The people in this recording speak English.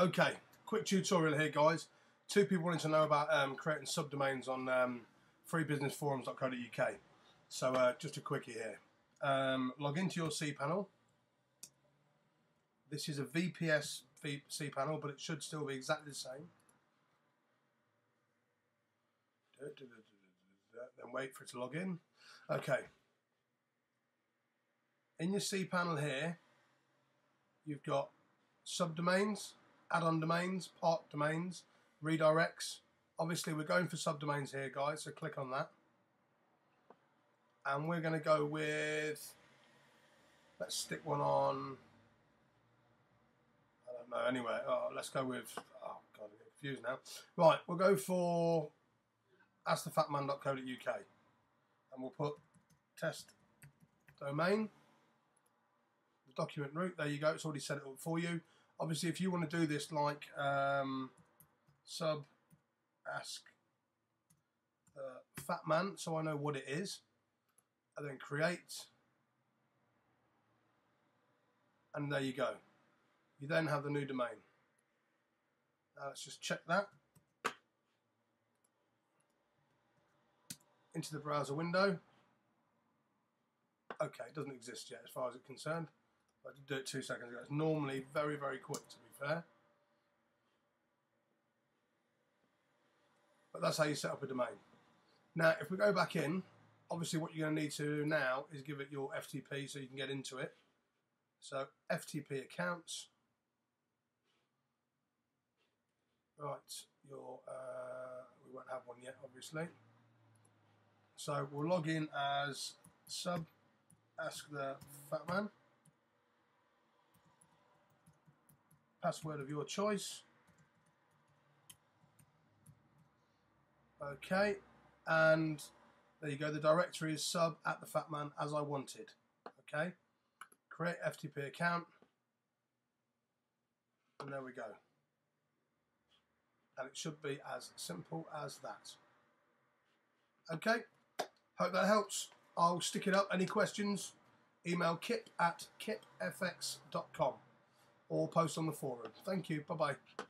Okay, quick tutorial here, guys. Two people wanting to know about um, creating subdomains on um, freebusinessforums.co.uk. So uh, just a quickie here. Um, log into your cPanel. This is a VPS cPanel, but it should still be exactly the same. Then wait for it to log in. Okay. In your cPanel here, you've got subdomains, add-on domains, parked domains, redirects. Obviously, we're going for subdomains here, guys, so click on that. And we're going to go with, let's stick one on, I don't know, anyway, oh, let's go with, oh, God, I'm confused now. Right, we'll go for askthefatman.co.uk and we'll put test domain document root. There you go. It's already set it up for you. Obviously, if you want to do this like um, sub ask the fat man, so I know what it is, and then create, and there you go. You then have the new domain. Now let's just check that. Into the browser window. Okay, it doesn't exist yet as far as it's concerned. I did do it two seconds ago. It's normally very, very quick, to be fair. But that's how you set up a domain. Now, if we go back in, obviously what you're going to need to do now is give it your FTP so you can get into it. So, FTP accounts. Right, your uh, we won't have one yet, obviously. So we'll log in as sub ask the fat man. Password of your choice. Okay, and there you go. The directory is sub at the fat man as I wanted. Okay, create FTP account, and there we go. And it should be as simple as that. Okay, hope that helps. I'll stick it up. Any questions? Email kip at kipfx.com or post on the forum. Thank you. Bye bye.